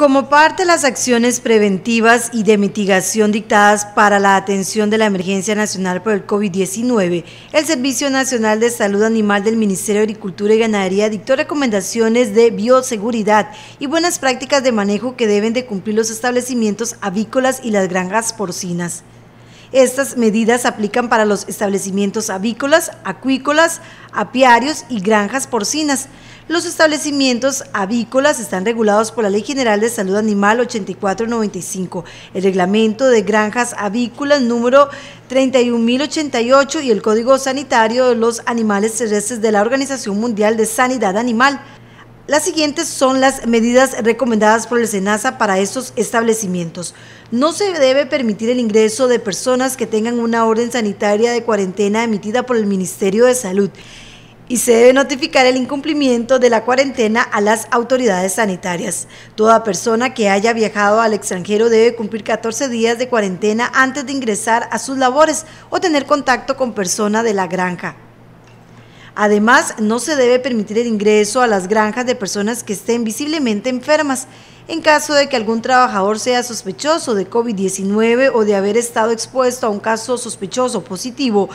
Como parte de las acciones preventivas y de mitigación dictadas para la atención de la emergencia nacional por el COVID-19, el Servicio Nacional de Salud Animal del Ministerio de Agricultura y Ganadería dictó recomendaciones de bioseguridad y buenas prácticas de manejo que deben de cumplir los establecimientos avícolas y las granjas porcinas. Estas medidas aplican para los establecimientos avícolas, acuícolas, apiarios y granjas porcinas. Los establecimientos avícolas están regulados por la Ley General de Salud Animal 8495, el Reglamento de Granjas Avícolas número 31088 y el Código Sanitario de los Animales Terrestres de la Organización Mundial de Sanidad Animal. Las siguientes son las medidas recomendadas por el SENASA para estos establecimientos. No se debe permitir el ingreso de personas que tengan una orden sanitaria de cuarentena emitida por el Ministerio de Salud y se debe notificar el incumplimiento de la cuarentena a las autoridades sanitarias. Toda persona que haya viajado al extranjero debe cumplir 14 días de cuarentena antes de ingresar a sus labores o tener contacto con persona de la granja. Además, no se debe permitir el ingreso a las granjas de personas que estén visiblemente enfermas. En caso de que algún trabajador sea sospechoso de COVID-19 o de haber estado expuesto a un caso sospechoso positivo,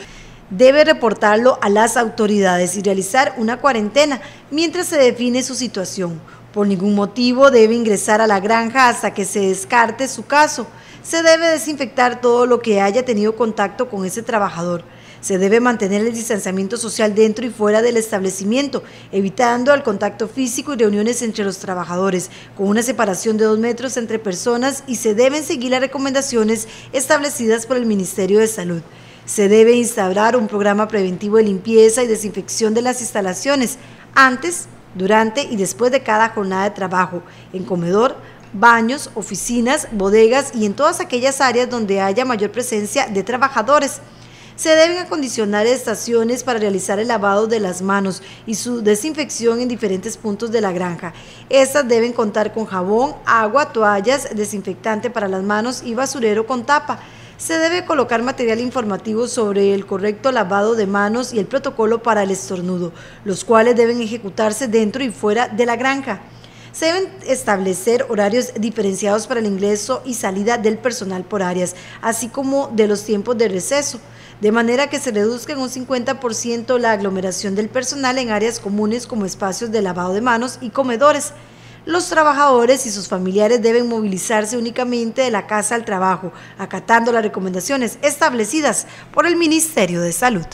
debe reportarlo a las autoridades y realizar una cuarentena mientras se define su situación. Por ningún motivo debe ingresar a la granja hasta que se descarte su caso. Se debe desinfectar todo lo que haya tenido contacto con ese trabajador. Se debe mantener el distanciamiento social dentro y fuera del establecimiento, evitando el contacto físico y reuniones entre los trabajadores, con una separación de dos metros entre personas y se deben seguir las recomendaciones establecidas por el Ministerio de Salud. Se debe instaurar un programa preventivo de limpieza y desinfección de las instalaciones antes, durante y después de cada jornada de trabajo, en comedor, baños, oficinas, bodegas y en todas aquellas áreas donde haya mayor presencia de trabajadores. Se deben acondicionar estaciones para realizar el lavado de las manos y su desinfección en diferentes puntos de la granja. Estas deben contar con jabón, agua, toallas, desinfectante para las manos y basurero con tapa. Se debe colocar material informativo sobre el correcto lavado de manos y el protocolo para el estornudo, los cuales deben ejecutarse dentro y fuera de la granja. Se deben establecer horarios diferenciados para el ingreso y salida del personal por áreas, así como de los tiempos de receso, de manera que se reduzca en un 50% la aglomeración del personal en áreas comunes como espacios de lavado de manos y comedores. Los trabajadores y sus familiares deben movilizarse únicamente de la casa al trabajo, acatando las recomendaciones establecidas por el Ministerio de Salud.